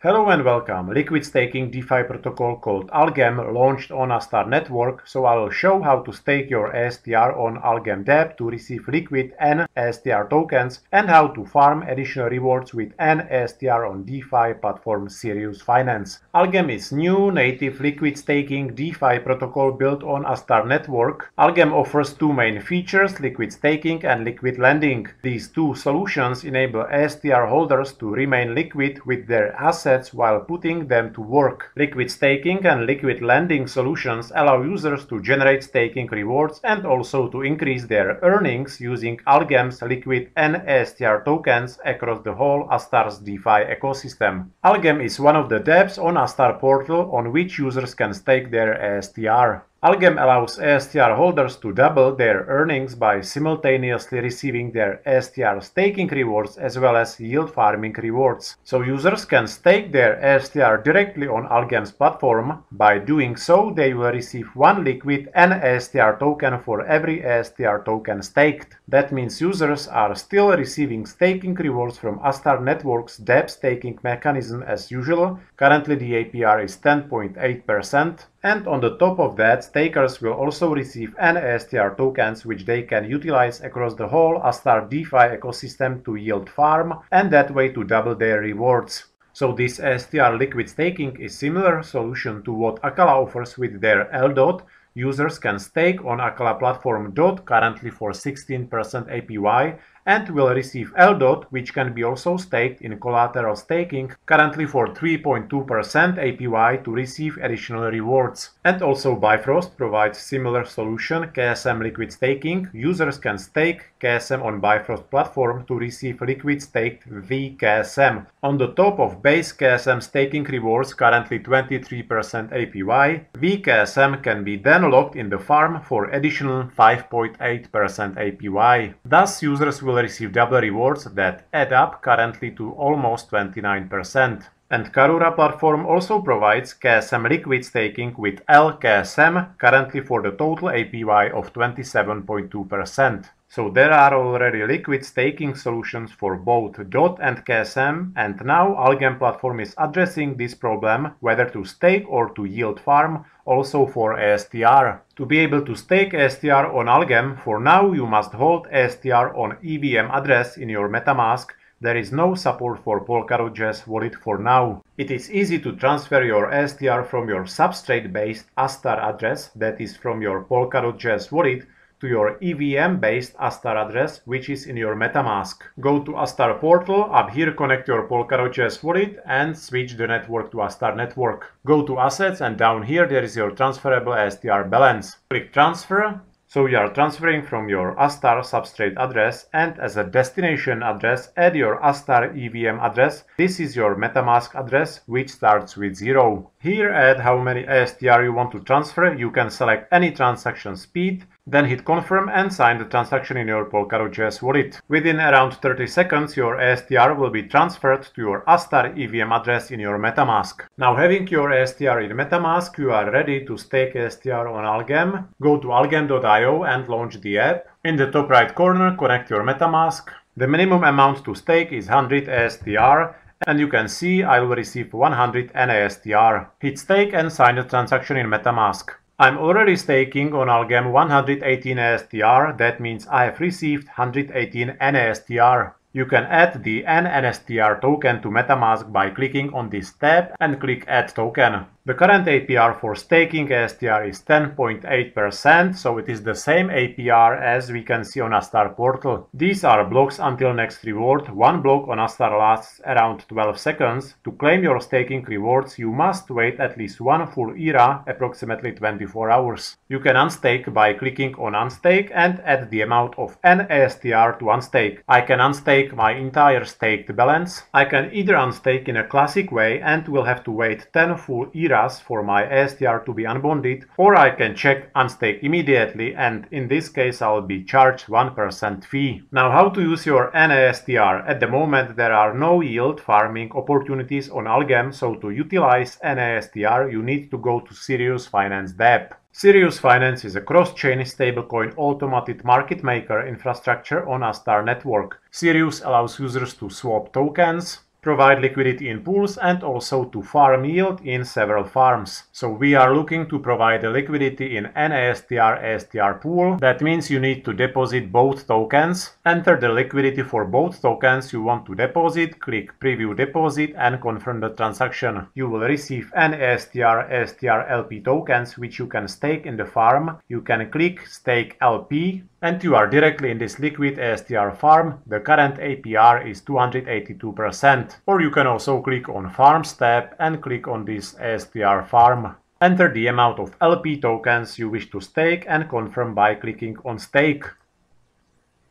Hello and welcome. Liquid staking DeFi protocol called Algem launched on Astar network, so I will show how to stake your ASTR on Algem DApp to receive liquid N ASTR tokens and how to farm additional rewards with nASTR on DeFi platform Sirius Finance. Algem is new native liquid staking DeFi protocol built on Astar network. Algem offers two main features, liquid staking and liquid lending. These two solutions enable ASTR holders to remain liquid with their assets assets while putting them to work. Liquid staking and liquid lending solutions allow users to generate staking rewards and also to increase their earnings using Algem's liquid nASTR tokens across the whole Astar's DeFi ecosystem. Algem is one of the dApps on Astar portal on which users can stake their ASTR. Algem allows ASTR holders to double their earnings by simultaneously receiving their ASTR staking rewards as well as yield farming rewards. So users can stake their ASTR directly on Algem's platform. By doing so, they will receive one liquid nASTR token for every ASTR token staked. That means users are still receiving staking rewards from Astar Network's dApp staking mechanism as usual. Currently the APR is 10.8%. And on the top of that, stakers will also receive ASTR tokens which they can utilize across the whole Astar DeFi ecosystem to yield farm and that way to double their rewards. So this STR liquid staking is similar solution to what Acala offers with their LDOT. Users can stake on Acala platform DOT currently for 16% APY and will receive LDOT, which can be also staked in collateral staking, currently for 3.2% APY to receive additional rewards. And also Bifrost provides similar solution, KSM liquid staking. Users can stake KSM on Bifrost platform to receive liquid staked VKSM. On the top of base KSM staking rewards, currently 23% APY, VKSM can be then locked in the farm for additional 5.8% APY. Thus, users will receive double rewards that add up currently to almost 29%. And Karura platform also provides KSM liquid staking with LKSM currently for the total APY of 27.2%. So there are already liquid staking solutions for both DOT and KSM and now Algem platform is addressing this problem whether to stake or to yield farm also for ASTR. To be able to stake ASTR on Algem for now you must hold ASTR on EVM address in your MetaMask there is no support for Polkadot wallet for now. It is easy to transfer your STR from your substrate-based Astar address, that is from your Polkadot wallet, to your EVM-based Astar address, which is in your MetaMask. Go to Astar portal, up here connect your Polkadot wallet and switch the network to Astar network. Go to assets and down here there is your transferable STR balance. Click transfer so you are transferring from your Astar substrate address and as a destination address add your Astar EVM address. This is your MetaMask address which starts with 0. Here add how many ASTR you want to transfer. You can select any transaction speed then hit confirm and sign the transaction in your Polkadot.js wallet. Within around 30 seconds, your ASTR will be transferred to your Astar EVM address in your MetaMask. Now having your ASTR in MetaMask, you are ready to stake ASTR on Algem. Go to algem.io and launch the app. In the top right corner, connect your MetaMask. The minimum amount to stake is 100 ASTR and you can see I will receive 100 NASTR. Hit stake and sign the transaction in MetaMask. I'm already staking on Algem 118 ASTR, that means I have received 118 NASTR. You can add the nASTR token to MetaMask by clicking on this tab and click Add Token. The current APR for staking ASTR is 10.8%, so it is the same APR as we can see on Astar portal. These are blocks until next reward. One block on Astar lasts around 12 seconds. To claim your staking rewards, you must wait at least one full era, approximately 24 hours. You can unstake by clicking on unstake and add the amount of NASTR to unstake. I can unstake my entire staked balance. I can either unstake in a classic way and will have to wait 10 full era for my ASTR to be unbonded or I can check unstake immediately and in this case I'll be charged 1% fee. Now how to use your NASTR? At the moment there are no yield farming opportunities on Algem so to utilize NASTR you need to go to Sirius Finance dApp. Sirius Finance is a cross-chain stablecoin automated market maker infrastructure on Astar network. Sirius allows users to swap tokens, provide liquidity in pools and also to farm yield in several farms. So we are looking to provide the liquidity in nASTR pool. That means you need to deposit both tokens. Enter the liquidity for both tokens you want to deposit, click preview deposit and confirm the transaction. You will receive nASTR LP tokens which you can stake in the farm. You can click stake LP and you are directly in this liquid ASTR farm. The current APR is 282%. Or you can also click on Farms tab and click on this STR farm. Enter the amount of LP tokens you wish to stake and confirm by clicking on Stake.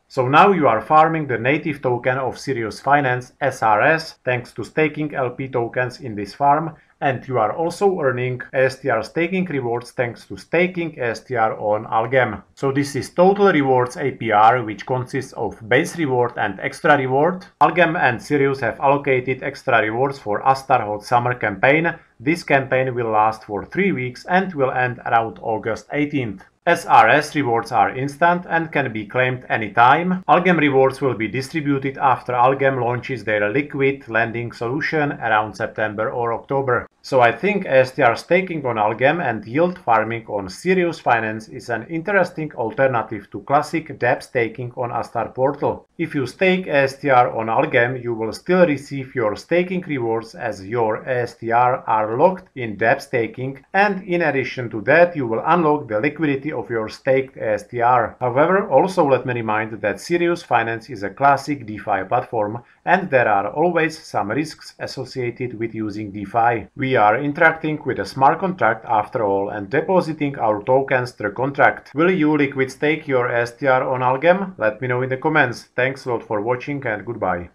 So now you are farming the native token of Sirius Finance SRS thanks to staking LP tokens in this farm and you are also earning ASTR staking rewards thanks to staking ASTR on Algem. So this is total rewards APR which consists of base reward and extra reward. Algem and Sirius have allocated extra rewards for Astar Hot Summer campaign. This campaign will last for 3 weeks and will end around August 18th. SRS rewards are instant and can be claimed anytime. Algem rewards will be distributed after Algem launches their liquid lending solution around September or October. So I think ASTR staking on Algem and yield farming on Sirius Finance is an interesting alternative to classic dApp staking on Astar Portal. If you stake ASTR on Algem, you will still receive your staking rewards as your ASTR are locked in dApp staking and in addition to that you will unlock the liquidity of your staked ASTR. However, also let me remind that Sirius Finance is a classic DeFi platform and there are always some risks associated with using DeFi. We are interacting with a smart contract after all and depositing our tokens through contract. Will you liquid stake your STR on Algem? Let me know in the comments. Thanks a lot for watching and goodbye.